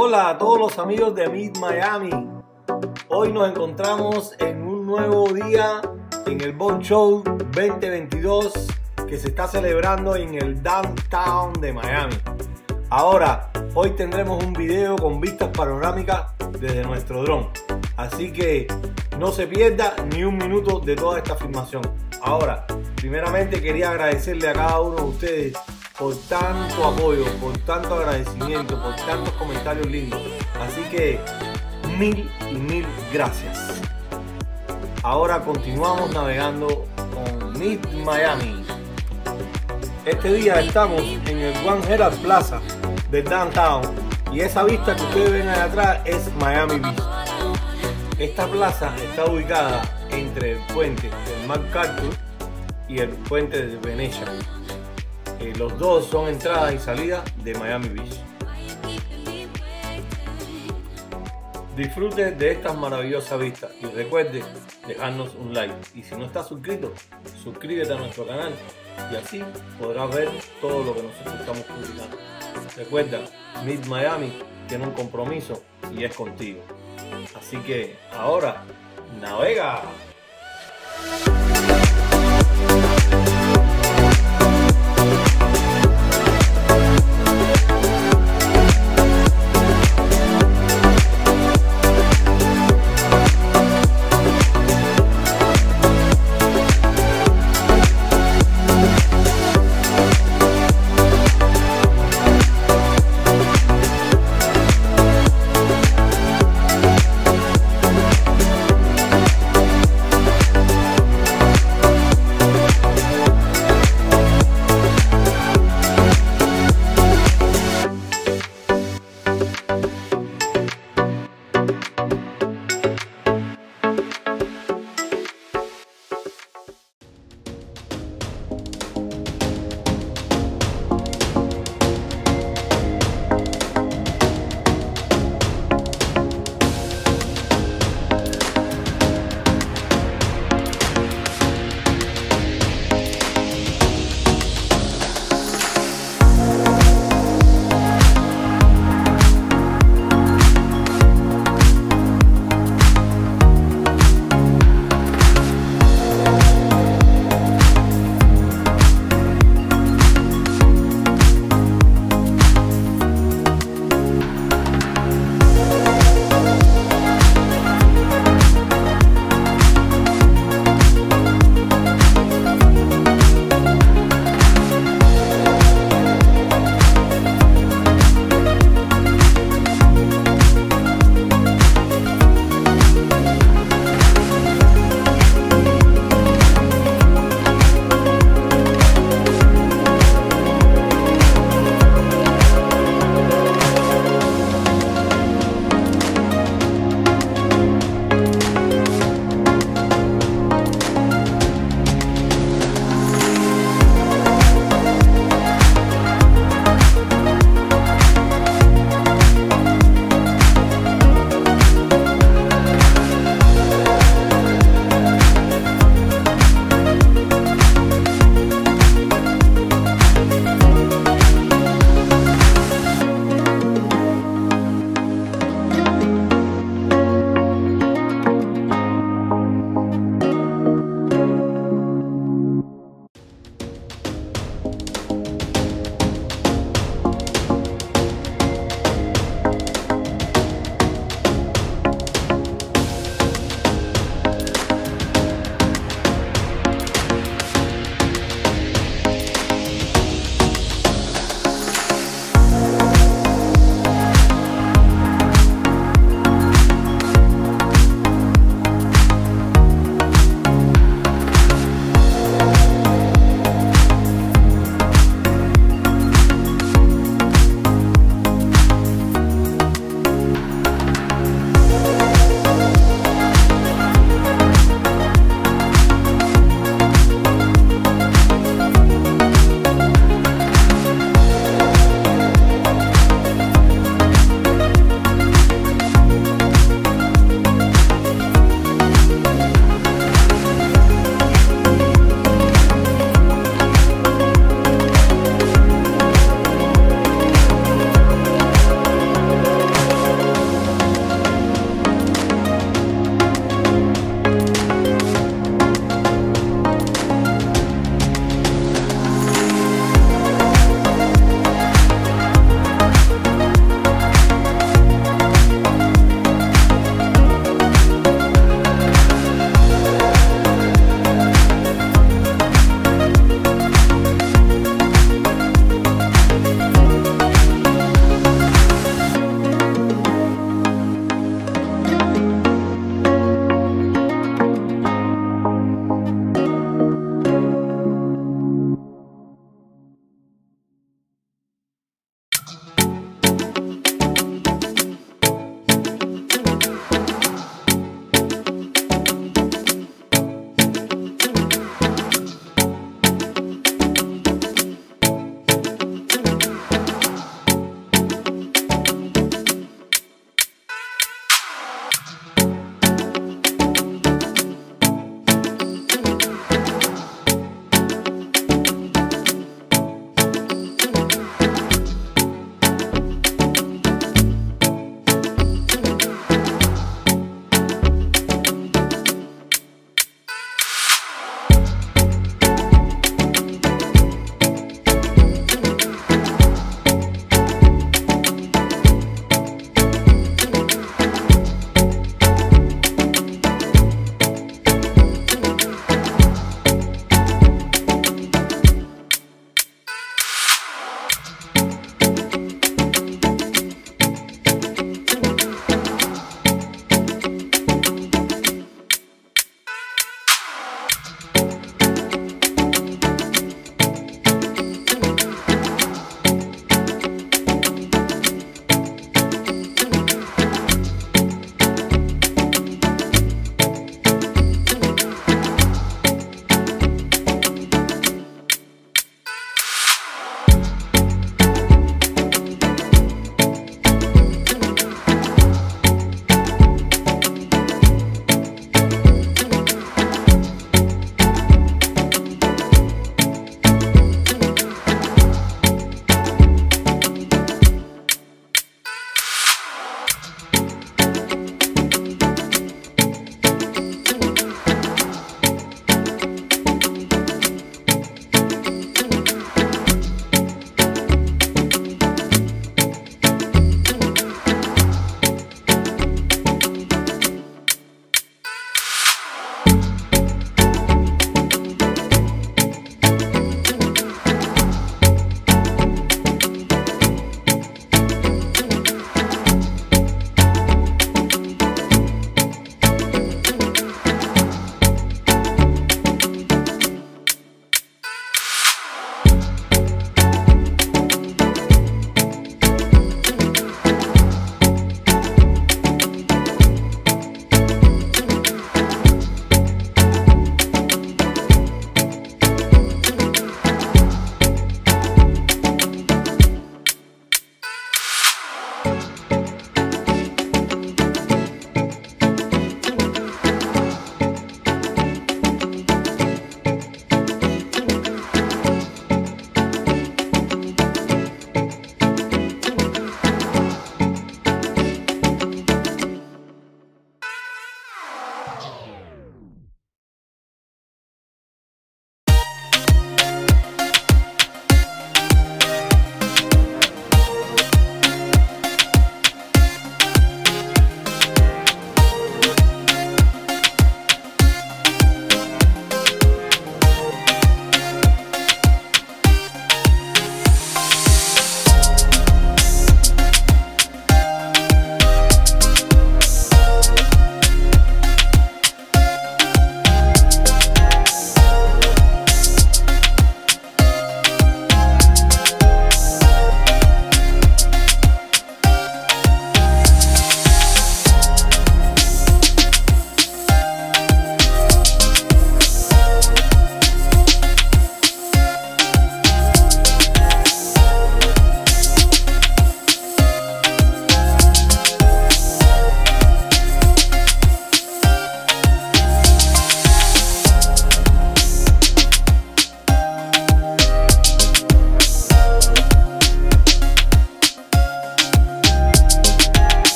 Hola a todos los amigos de Mid Miami. Hoy nos encontramos en un nuevo día en el Bon Show 2022 que se está celebrando en el downtown de Miami. Ahora, hoy tendremos un video con vistas panorámicas desde nuestro dron. Así que no se pierda ni un minuto de toda esta filmación. Ahora, primeramente quería agradecerle a cada uno de ustedes por tanto apoyo, por tanto agradecimiento, por tantos comentarios lindos. Así que mil y mil gracias. Ahora continuamos navegando con Mid Miami. Este día estamos en el One Herald Plaza de Downtown y esa vista que ustedes ven allá atrás es Miami Beach. Esta plaza está ubicada entre el puente del MacArthur y el puente de Venecia. Eh, los dos son entradas y salidas de Miami Beach. Disfrute de estas maravillosas vistas y recuerde dejarnos un like. Y si no estás suscrito, suscríbete a nuestro canal y así podrás ver todo lo que nosotros estamos publicando. Recuerda, Mid Miami tiene un compromiso y es contigo. Así que ahora, navega.